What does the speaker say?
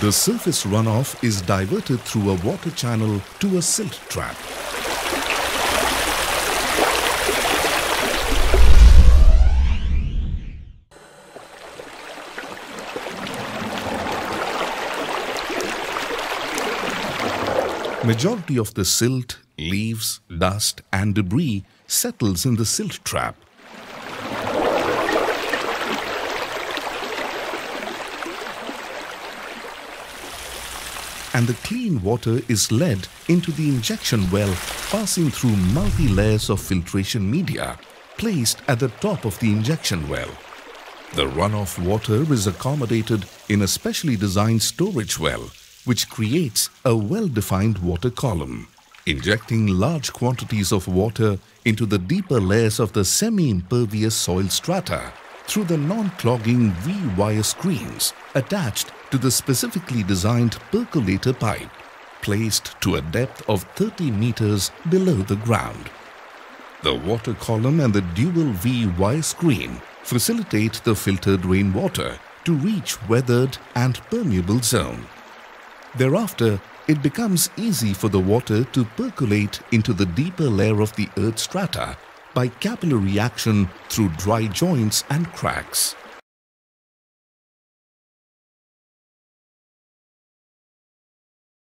The surface runoff is diverted through a water channel to a silt trap. Majority of the silt, leaves, dust and debris settles in the silt trap. And the clean water is led into the injection well passing through multi-layers of filtration media placed at the top of the injection well. The runoff water is accommodated in a specially designed storage well which creates a well-defined water column. Injecting large quantities of water into the deeper layers of the semi-impervious soil strata through the non-clogging V-wire screens attached to the specifically designed percolator pipe placed to a depth of 30 meters below the ground. The water column and the dual V-wire screen facilitate the filtered rainwater to reach weathered and permeable zone. Thereafter, it becomes easy for the water to percolate into the deeper layer of the earth strata by capillary action through dry joints and cracks.